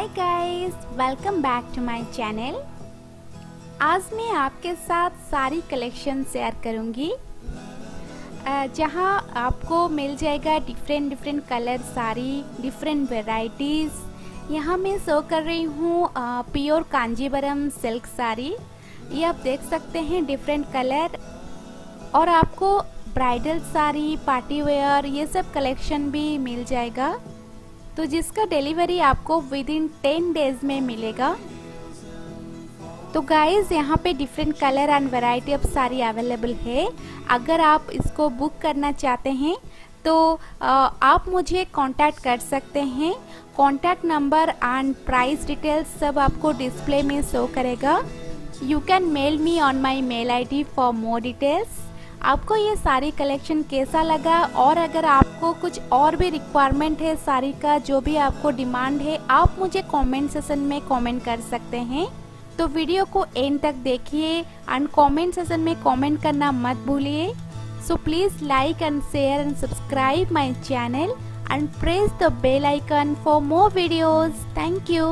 Hi guys welcome back to my channel आज मैं आपके साथ सारी कलेक्शन शेयर करूँगी। जहाँ आपको मिल जाएगा different different colour sari different varieties यहाँ मैं शो कर रही हूँ प्योर कांजीवरम सिल्क साड़ी ये आप देख सकते हैं डिफरेंट कलर और आपको ब्राइडल साड़ी पार्टी वेयर ये सब कलेक्शन भी मिल जाएगा। तो जिसका डिलीवरी आपको विद इन टेन डेज़ में मिलेगा। तो गाइज़ यहाँ पे different colour and variety of sari available है। अगर आप इसको बुक करना चाहते हैं तो आप मुझे कांटेक्ट कर सकते हैं। Contact number and price details सब आपको डिस्प्ले में शो करेगा। You can mail me on my mail I D for more details आपको ये सारी कलेक्शन कैसा लगा? और अगर आपको कुछ और भी रिक्वायरमेंट है साड़ी का, जो भी आपको डिमांड है, आप मुझे कमेंट सेशन में कमेंट कर सकते हैं। तो वीडियो को एंड तक देखिए एंड कमेंट सेशन में कमेंट करना मत भूलिए। So please like and share and subscribe my channel and press the bell icon for more videos thank you